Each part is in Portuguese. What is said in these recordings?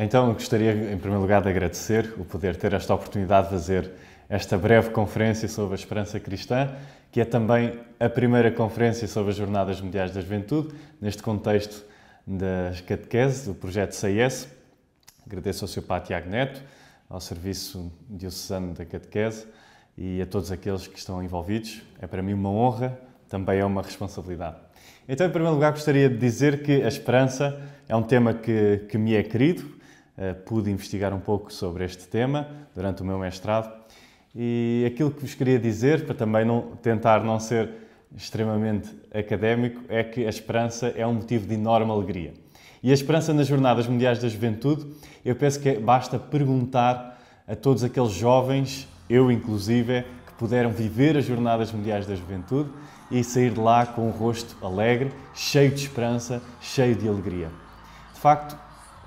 Então, gostaria, em primeiro lugar, de agradecer o poder ter esta oportunidade de fazer esta breve conferência sobre a esperança cristã, que é também a primeira conferência sobre as Jornadas Mundiais da Juventude, neste contexto das catequeses, do projeto CIS. Agradeço ao Sr. Pá Tiago Neto, ao Serviço Diocesano da Catequese e a todos aqueles que estão envolvidos. É para mim uma honra, também é uma responsabilidade. Então, em primeiro lugar, gostaria de dizer que a esperança é um tema que, que me é querido, pude investigar um pouco sobre este tema durante o meu mestrado e aquilo que vos queria dizer, para também não, tentar não ser extremamente académico, é que a esperança é um motivo de enorme alegria. E a esperança nas Jornadas Mundiais da Juventude, eu penso que basta perguntar a todos aqueles jovens, eu inclusive, que puderam viver as Jornadas Mundiais da Juventude e sair de lá com o rosto alegre, cheio de esperança, cheio de alegria. De facto,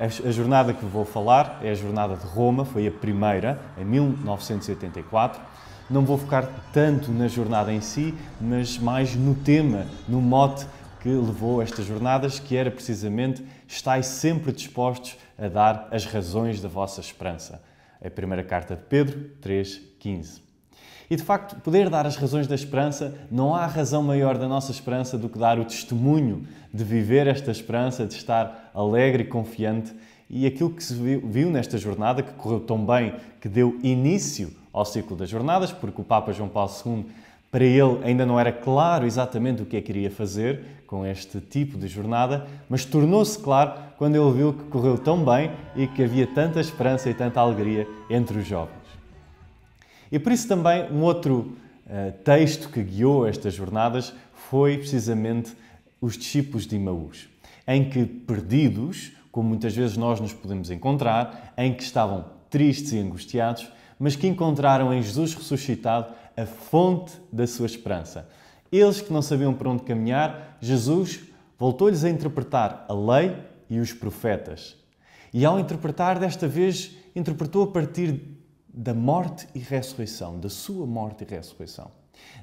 a jornada que vou falar é a jornada de Roma, foi a primeira, em 1984. Não vou focar tanto na jornada em si, mas mais no tema, no mote que levou estas jornadas, que era precisamente estáis sempre dispostos a dar as razões da vossa esperança. A primeira carta de Pedro 3,15. E de facto, poder dar as razões da esperança, não há razão maior da nossa esperança do que dar o testemunho de viver esta esperança, de estar alegre e confiante. E aquilo que se viu, nesta jornada, que correu tão bem, que deu início ao ciclo das jornadas, porque o Papa João Paulo II, para ele ainda não era claro exatamente o que é que iria fazer com este tipo de jornada, mas tornou-se claro quando ele viu que correu tão bem e que havia tanta esperança e tanta alegria entre os jovens. E por isso também um outro uh, texto que guiou estas jornadas foi precisamente os discípulos de Imaús, em que perdidos, como muitas vezes nós nos podemos encontrar, em que estavam tristes e angustiados, mas que encontraram em Jesus ressuscitado a fonte da sua esperança. Eles que não sabiam para onde caminhar, Jesus voltou-lhes a interpretar a lei e os profetas. E ao interpretar, desta vez, interpretou a partir da morte e ressurreição, da sua morte e ressurreição,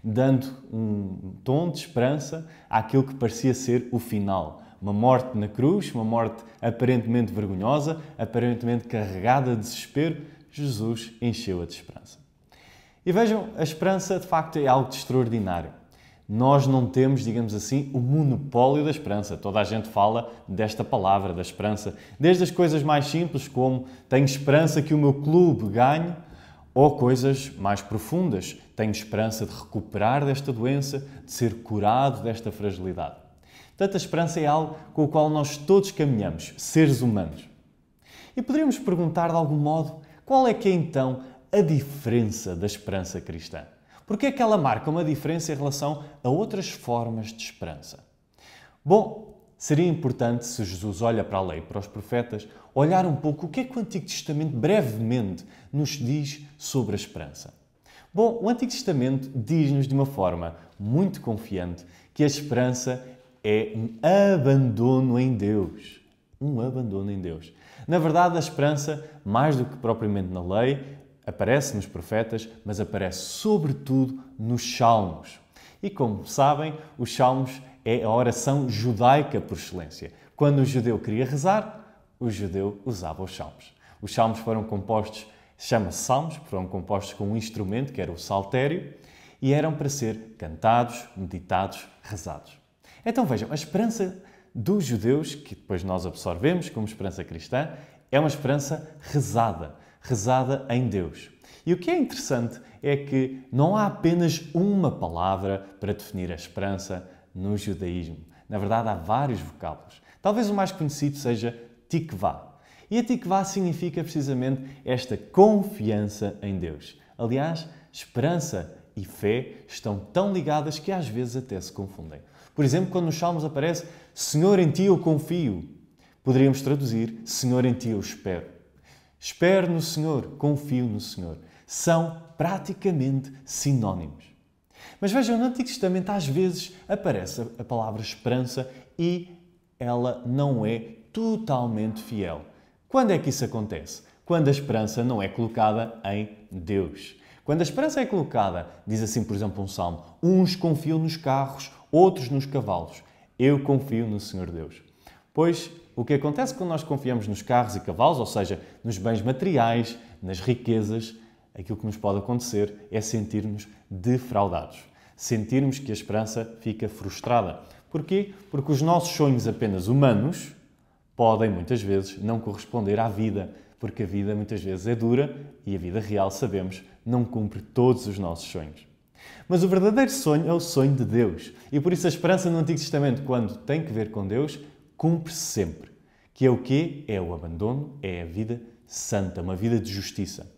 dando um tom de esperança àquilo que parecia ser o final. Uma morte na cruz, uma morte aparentemente vergonhosa, aparentemente carregada de desespero, Jesus encheu-a de esperança. E vejam, a esperança de facto é algo de extraordinário. Nós não temos, digamos assim, o monopólio da esperança. Toda a gente fala desta palavra, da esperança, desde as coisas mais simples, como tenho esperança que o meu clube ganhe, ou coisas mais profundas, tenho esperança de recuperar desta doença, de ser curado desta fragilidade. Portanto, a esperança é algo com o qual nós todos caminhamos, seres humanos. E poderíamos perguntar de algum modo qual é que é então a diferença da esperança cristã? Porque é que ela marca uma diferença em relação a outras formas de esperança? Bom, seria importante, se Jesus olha para a lei, para os profetas, olhar um pouco o que é que o Antigo Testamento brevemente nos diz sobre a esperança. Bom, o Antigo Testamento diz-nos de uma forma muito confiante que a esperança é um abandono em Deus. Um abandono em Deus. Na verdade, a esperança, mais do que propriamente na lei, Aparece nos profetas, mas aparece sobretudo nos salmos. E como sabem, os salmos é a oração judaica por excelência. Quando o judeu queria rezar, o judeu usava os salmos. Os salmos foram compostos, chama-se salmos, foram compostos com um instrumento que era o saltério e eram para ser cantados, meditados, rezados. Então vejam, a esperança dos judeus, que depois nós absorvemos como esperança cristã, é uma esperança rezada rezada em Deus. E o que é interessante é que não há apenas uma palavra para definir a esperança no judaísmo. Na verdade, há vários vocábulos. Talvez o mais conhecido seja tikvah. E a tikvah significa precisamente esta confiança em Deus. Aliás, esperança e fé estão tão ligadas que às vezes até se confundem. Por exemplo, quando nos Salmos aparece Senhor, em ti eu confio, poderíamos traduzir Senhor, em ti eu espero. Espero no Senhor, confio no Senhor. São praticamente sinónimos. Mas vejam, no Antigo Testamento às vezes aparece a palavra esperança e ela não é totalmente fiel. Quando é que isso acontece? Quando a esperança não é colocada em Deus. Quando a esperança é colocada, diz assim, por exemplo, um salmo: uns confiam nos carros, outros nos cavalos. Eu confio no Senhor Deus. Pois o que acontece quando nós confiamos nos carros e cavalos, ou seja, nos bens materiais, nas riquezas, aquilo que nos pode acontecer é sentirmos defraudados. Sentirmos que a esperança fica frustrada. Porquê? Porque os nossos sonhos apenas humanos podem muitas vezes não corresponder à vida, porque a vida muitas vezes é dura e a vida real, sabemos, não cumpre todos os nossos sonhos. Mas o verdadeiro sonho é o sonho de Deus. E por isso a esperança no Antigo Testamento, quando tem que ver com Deus, cumpre-se sempre. Que é o quê? É o abandono, é a vida santa, uma vida de justiça.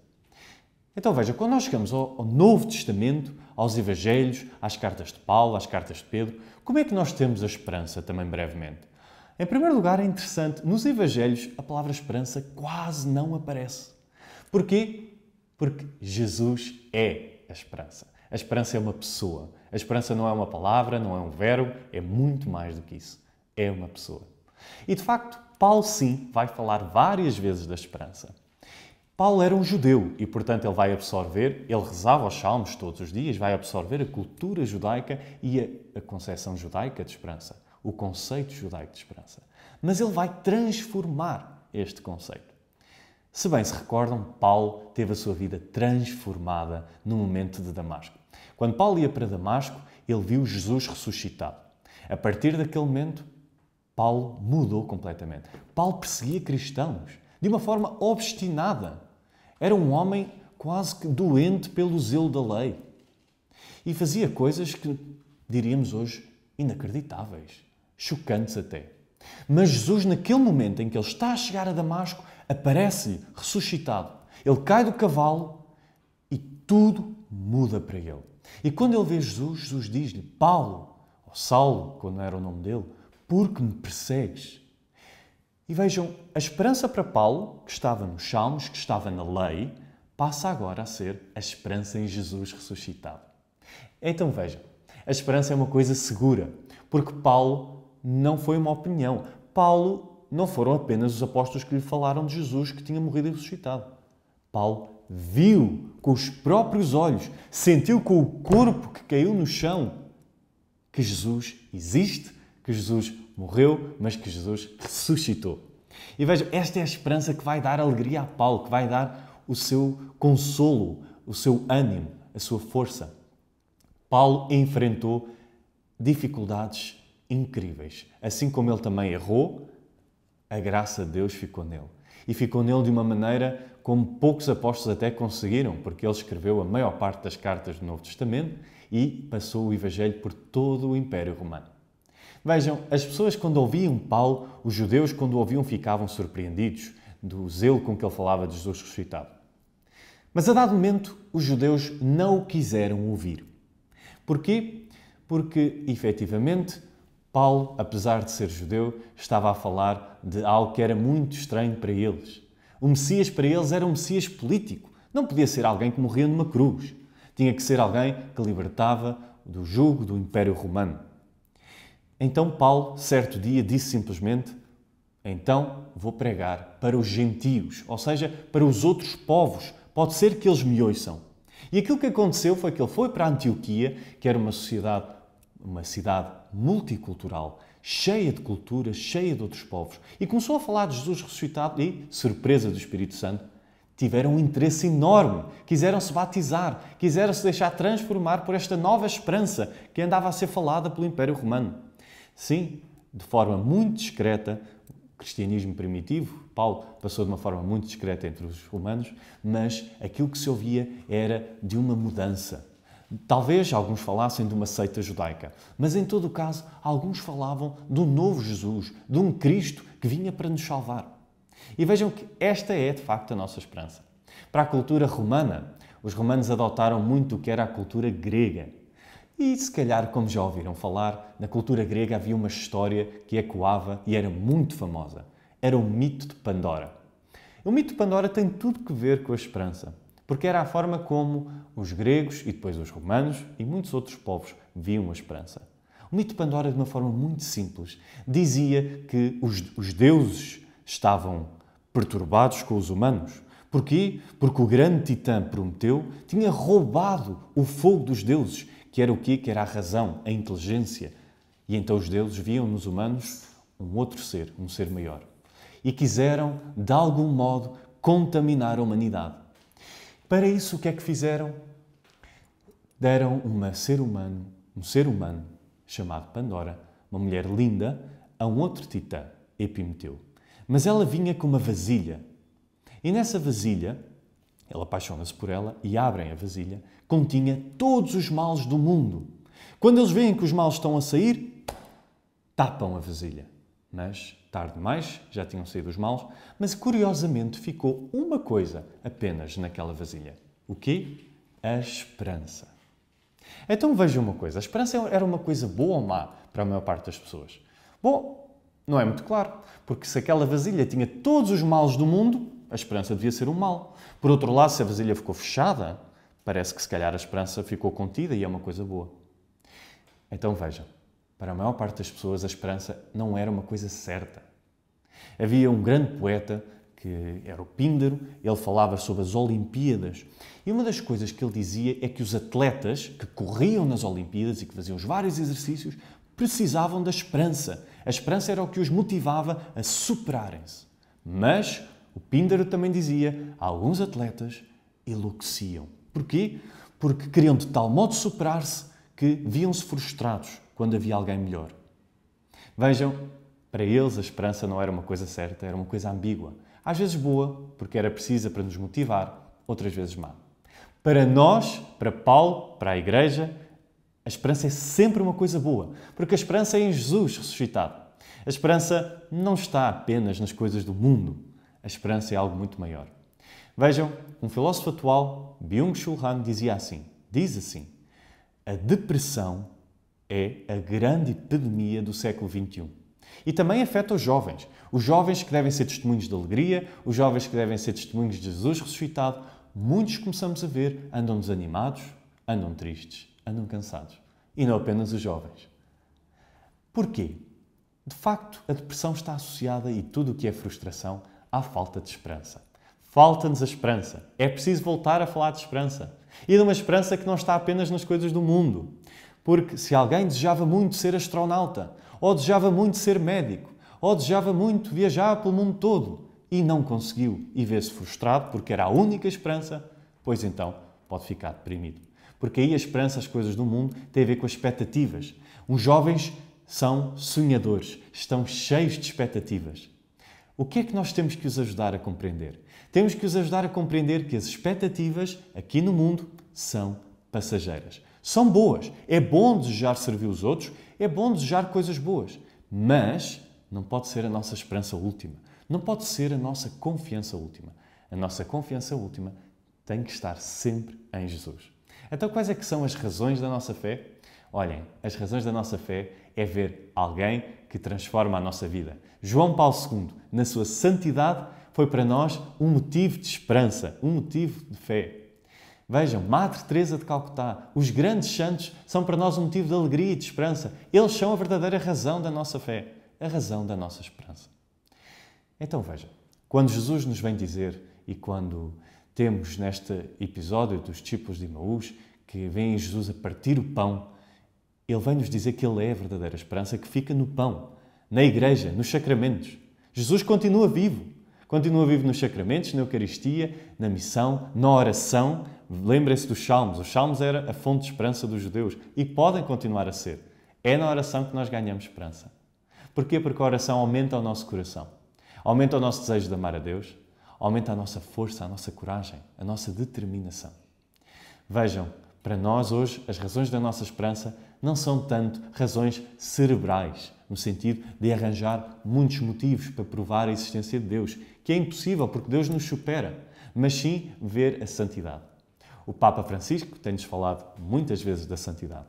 Então veja, quando nós chegamos ao, Novo Testamento, aos Evangelhos, às cartas de Paulo, às cartas de Pedro, como é que nós temos a esperança também brevemente? Em primeiro lugar, é interessante, nos Evangelhos a palavra esperança quase não aparece. Porquê? Porque Jesus é a esperança. A esperança é uma pessoa. A esperança não é uma palavra, não é um verbo, é muito mais do que isso. É uma pessoa. E de facto, Paulo sim vai falar várias vezes da esperança. Paulo era um judeu e, portanto, ele vai absorver, ele rezava os salmos todos os dias, vai absorver a cultura judaica e a, a concepção judaica de esperança, o conceito judaico de esperança. Mas ele vai transformar este conceito. Se bem se recordam, Paulo teve a sua vida transformada no momento de Damasco. Quando Paulo ia para Damasco, ele viu Jesus ressuscitado. A partir daquele momento, Paulo mudou completamente. Paulo perseguia cristãos de uma forma obstinada. Era um homem quase que doente pelo zelo da lei. E fazia coisas que, diríamos hoje, inacreditáveis, chocantes até. Mas Jesus, naquele momento em que ele está a chegar a Damasco, aparece ressuscitado. Ele cai do cavalo e tudo muda para ele. E quando ele vê Jesus, Jesus diz-lhe: Paulo, ou Saulo, quando era o nome dele, por que me persegues? E vejam, a esperança para Paulo, que estava nos Salmos, que estava na lei, passa agora a ser a esperança em Jesus ressuscitado. Então vejam, a esperança é uma coisa segura, porque Paulo não foi uma opinião. Paulo não foram apenas os apóstolos que lhe falaram de Jesus que tinha morrido e ressuscitado. Paulo viu com os próprios olhos, sentiu com o corpo que caiu no chão que Jesus existe, que Jesus morreu, mas que Jesus ressuscitou. E vejam, esta é a esperança que vai dar alegria a Paulo, que vai dar o seu consolo, o seu ânimo, a sua força. Paulo enfrentou dificuldades incríveis. Assim como ele também errou, a graça de Deus ficou nele. E ficou nele de uma maneira como poucos apóstolos até conseguiram, porque ele escreveu a maior parte das cartas do Novo Testamento e passou o Evangelho por todo o Império Romano. Vejam, as pessoas quando ouviam Paulo, os judeus quando o ouviam ficavam surpreendidos do zelo com que ele falava de Jesus ressuscitado. Mas a dado momento, os judeus não o quiseram ouvir. Porquê? Porque, efetivamente, Paulo, apesar de ser judeu, estava a falar de algo que era muito estranho para eles. O Messias para eles era um Messias político. Não podia ser alguém que morria numa cruz. Tinha que ser alguém que libertava do jugo do Império Romano. Então Paulo, certo dia, disse simplesmente: Então vou pregar para os gentios, ou seja, para os outros povos. Pode ser que eles me ouçam. E aquilo que aconteceu foi que ele foi para Antioquia, que era uma sociedade, uma cidade multicultural, cheia de culturas, cheia de outros povos, e começou a falar de Jesus ressuscitado e, surpresa do Espírito Santo, tiveram um interesse enorme, quiseram se batizar, quiseram se deixar transformar por esta nova esperança que andava a ser falada pelo Império Romano. Sim, de forma muito discreta, o cristianismo primitivo, Paulo passou de uma forma muito discreta entre os romanos, mas aquilo que se ouvia era de uma mudança. Talvez alguns falassem de uma seita judaica, mas em todo o caso, alguns falavam de um novo Jesus, de um Cristo que vinha para nos salvar. E vejam que esta é de facto a nossa esperança. Para a cultura romana, os romanos adotaram muito o que era a cultura grega. E se calhar, como já ouviram falar, na cultura grega havia uma história que ecoava e era muito famosa. Era o mito de Pandora. O mito de Pandora tem tudo que ver com a esperança, porque era a forma como os gregos e depois os romanos e muitos outros povos viam a esperança. O mito de Pandora, de uma forma muito simples, dizia que os, os deuses estavam perturbados com os humanos. Porquê? Porque o grande titã Prometeu tinha roubado o fogo dos deuses que era o quê? Que era a razão, a inteligência. E então os deuses viam nos humanos um outro ser, um ser maior. e quiseram, de algum modo, contaminar a humanidade. Para isso, o que é que fizeram? Deram uma ser humano, um ser humano chamado Pandora, uma mulher linda, a um outro titã, Epimeteu. Mas ela vinha com uma vasilha. E nessa vasilha, ele apaixona-se por ela e abrem a vasilha, continha todos os males do mundo. Quando eles veem que os males estão a sair, tapam a vasilha. Mas, tarde demais, já tinham saído os males, mas curiosamente ficou uma coisa apenas naquela vasilha. O quê? A esperança. Então vejam uma coisa: a esperança era uma coisa boa ou má para a maior parte das pessoas? Bom, não é muito claro, porque se aquela vasilha tinha todos os males do mundo, a esperança devia ser um mal. Por outro lado, se a vasilha ficou fechada, parece que se calhar a esperança ficou contida e é uma coisa boa. Então vejam, para a maior parte das pessoas a esperança não era uma coisa certa. Havia um grande poeta que era o Píndaro, ele falava sobre as Olimpíadas. E uma das coisas que ele dizia é que os atletas que corriam nas Olimpíadas e que faziam os vários exercícios precisavam da esperança. A esperança era o que os motivava a superarem-se. Mas o Píndaro também dizia alguns atletas enlouqueciam. Porquê? Porque queriam de tal modo superar-se que viam-se frustrados quando havia alguém melhor. Vejam, para eles a esperança não era uma coisa certa, era uma coisa ambígua. Às vezes boa, porque era precisa para nos motivar, outras vezes má. Para nós, para Paulo, para a Igreja, a esperança é sempre uma coisa boa, porque a esperança é em Jesus ressuscitado. A esperança não está apenas nas coisas do mundo, a esperança é algo muito maior. Vejam, um filósofo atual, Byung-Chul Han, dizia assim, diz assim, a depressão é a grande epidemia do século XXI. E também afeta os jovens. Os jovens que devem ser testemunhos de alegria, os jovens que devem ser testemunhos de Jesus ressuscitado, muitos começamos a ver andam desanimados, andam tristes, andam cansados. E não apenas os jovens. Porquê? De facto, a depressão está associada e tudo o que é frustração à falta de esperança. Falta-nos a esperança. É preciso voltar a falar de esperança. E de uma esperança que não está apenas nas coisas do mundo. Porque se alguém desejava muito ser astronauta, ou desejava muito ser médico, ou desejava muito viajar pelo mundo todo e não conseguiu e vê-se frustrado porque era a única esperança, pois então pode ficar deprimido. Porque aí a esperança, as coisas do mundo, tem a ver com as expectativas. Os jovens são sonhadores, estão cheios de expectativas. O que é que nós temos que os ajudar a compreender? Temos que os ajudar a compreender que as expectativas aqui no mundo são passageiras. São boas. É bom desejar servir os outros, é bom desejar coisas boas, mas não pode ser a nossa esperança última. Não pode ser a nossa confiança última. A nossa confiança última tem que estar sempre em Jesus. Então, quais é que são as razões da nossa fé? Olhem, as razões da nossa fé é ver alguém que transforma a nossa vida. João Paulo II, na sua santidade, foi para nós um motivo de esperança, um motivo de fé. Vejam, Madre Teresa de Calcutá, os grandes santos são para nós um motivo de alegria e de esperança. Eles são a verdadeira razão da nossa fé, a razão da nossa esperança. Então vejam, quando Jesus nos vem dizer e quando temos neste episódio dos discípulos de Maús que vem Jesus a partir o pão, ele vem nos dizer que ele é a verdadeira esperança que fica no pão, na igreja, nos sacramentos. Jesus continua vivo. Continua vivo nos sacramentos, na Eucaristia, na missão, na oração. Lembrem-se dos Salmos. Os Salmos era a fonte de esperança dos judeus e podem continuar a ser. É na oração que nós ganhamos esperança. Porquê? Porque a oração aumenta o nosso coração, aumenta o nosso desejo de amar a Deus, aumenta a nossa força, a nossa coragem, a nossa determinação. Vejam, para nós hoje, as razões da nossa esperança não são tanto razões cerebrais, no sentido de arranjar muitos motivos para provar a existência de Deus, que é impossível porque Deus nos supera, mas sim ver a santidade. O Papa Francisco tem-nos falado muitas vezes da santidade.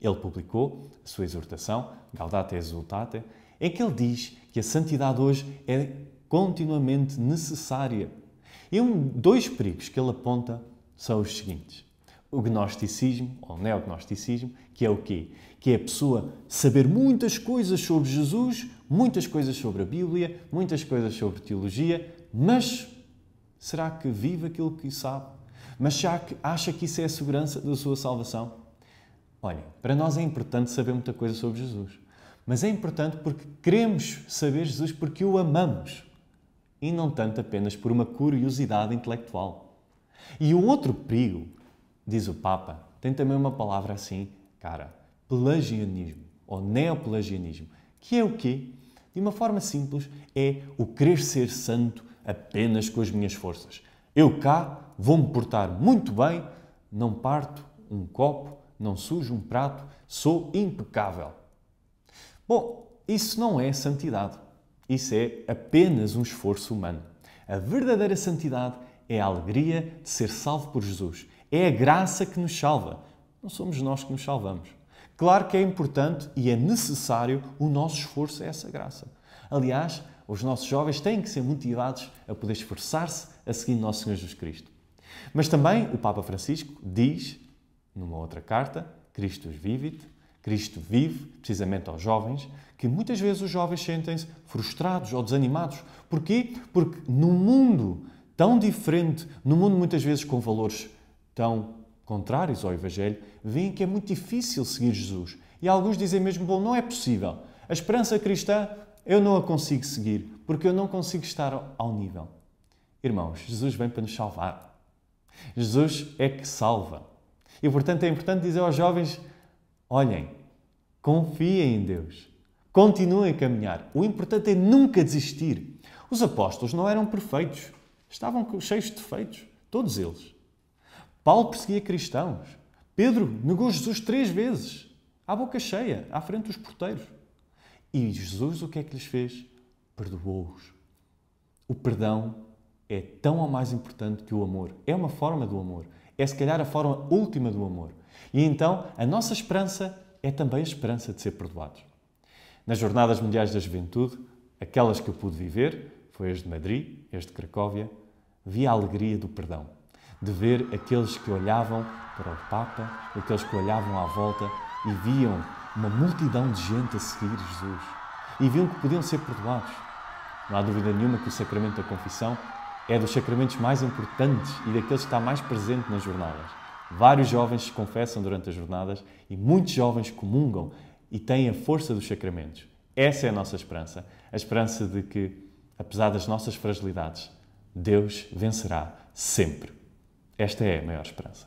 Ele publicou a sua exortação, Gaudate Exultate, em que ele diz que a santidade hoje é continuamente necessária. E um, dois perigos que ele aponta são os seguintes o gnosticismo, ou neognosticismo, que é o quê? Que é a pessoa saber muitas coisas sobre Jesus, muitas coisas sobre a Bíblia, muitas coisas sobre teologia, mas será que vive aquilo que sabe? Mas já que acha que isso é a segurança da sua salvação? Olhem, para nós é importante saber muita coisa sobre Jesus, mas é importante porque queremos saber Jesus porque o amamos e não tanto apenas por uma curiosidade intelectual. E o outro perigo, diz o Papa, tem também uma palavra assim, cara, pelagianismo ou neopelagianismo, que é o quê? De uma forma simples, é o querer ser santo apenas com as minhas forças. Eu cá vou-me portar muito bem, não parto um copo, não sujo um prato, sou impecável. Bom, isso não é santidade. Isso é apenas um esforço humano. A verdadeira santidade é a alegria de ser salvo por Jesus. É a graça que nos salva. Não somos nós que nos salvamos. Claro que é importante e é necessário o nosso esforço a essa graça. Aliás, os nossos jovens têm que ser motivados a poder esforçar-se a seguir nosso Senhor Jesus Cristo. Mas também o Papa Francisco diz, numa outra carta, Cristo vive, Cristo vive, precisamente aos jovens, que muitas vezes os jovens sentem-se frustrados ou desanimados. Porquê? Porque num mundo tão diferente, num mundo muitas vezes com valores tão contrários ao Evangelho, veem que é muito difícil seguir Jesus. E alguns dizem mesmo, bom, não é possível. A esperança cristã eu não a consigo seguir, porque eu não consigo estar ao nível. Irmãos, Jesus vem para nos salvar. Jesus é que salva. E portanto é importante dizer aos jovens: olhem, confiem em Deus, continuem a caminhar. O importante é nunca desistir. Os apóstolos não eram perfeitos, estavam cheios de defeitos, todos eles. Paulo perseguia cristãos. Pedro negou Jesus três vezes, à boca cheia, à frente dos porteiros. E Jesus o que é que lhes fez? Perdoou-os. O perdão é tão ou mais importante que o amor. É uma forma do amor. É se calhar a forma última do amor. E então a nossa esperança é também a esperança de ser perdoados. Nas Jornadas Mundiais da Juventude, aquelas que eu pude viver, foi as de Madrid, as de Cracóvia, vi a alegria do perdão, de ver aqueles que olhavam para o Papa, aqueles que olhavam à volta e viam uma multidão de gente a seguir Jesus e viam que podiam ser perdoados. Não há dúvida nenhuma que o sacramento da confissão é dos sacramentos mais importantes e daqueles que está mais presente nas jornadas. Vários jovens se confessam durante as jornadas e muitos jovens comungam e têm a força dos sacramentos. Essa é a nossa esperança. A esperança de que, apesar das nossas fragilidades, Deus vencerá sempre. Esta é a maior esperança.